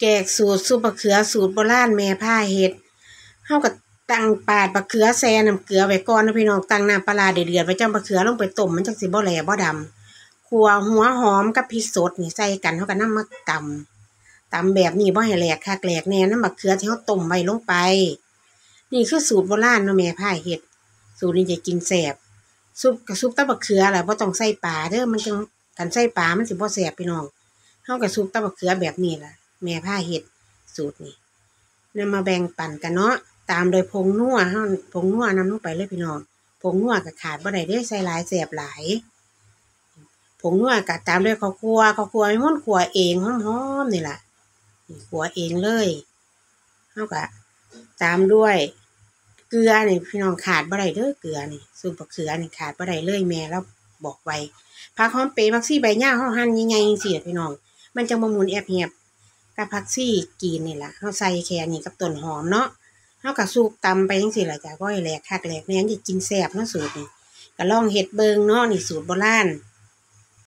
แกกสูตรซุปบะเขือสูตรโบราณแม่ผ้าเฮ็ดเฮาก็ตั้งปาดบะเขือแซ่น้ำเกลือไว้ก่อนนะพี่น้องตั้งน้ำปลาร้าเดือดๆไว้จังบะเขือลงไปต้มมันจังสิบ่แหลบ่ดำขัวหัวหอมกับพริกสดนี่ใส่กันเฮาก็นำมาตำตำแบบนี้บ่ให้แหลกคักแหลกแน่น้ำบะเขือที่เฮาต้มไว้ลงไป นี่คือสูตรโบราณเนาะแม่ผ้าเฮ็ดสูตรนี้จะกินแซ่บซุปกับซุปตะบะเขือแหละบ่ต้องใส่ปลาเด้อมันจังกันใส่ปลามันสิบ่แซบพี่น้องเฮากับซุปตะบะเขือแบบนี้ล่ะ แม่ผ้าเฮ็ดสูตรนี้นำมาแบ่งปั่นกันเนาะตามโดยผงนัวเฮาผงนัวนำลงไปเลยพี่น้องผงนัวก็ขาดบ่ได้เด้อใส่หลายแซ่บหลายผงนัวก็ตามด้วยข้าวคั่วข้าวคั่วให้มันคั่วเองหอมๆนี่ล่ะคั่วเองเลยเฮาก็ตามด้วยเกลือนี่พี่น้องขาดบ่ได้เด้อเกลือนี่ซุปบะเขือนี่ขาดบ่ได้เลยแม่เราบอกไว้ผักหอมเปรย์ผักซี่ใบหญ้าเฮาหั่นใหญ่ๆจังซี่ล่ะพี่น้อง มันจังบ่หมุนแอบแหบ กับผักซี่กีนนี่แหละเขาใส่แค่นี้กับต้นหอมเนาะเขาก็สูกตำไปยังซี่ล่ะจ้ะก็ให้แหลกคักแหลกแหน่จะกินแซ่บเนาะสูตรนี่ก็ลองเห็ดเบิงเนาะนี่สูตรโบราณ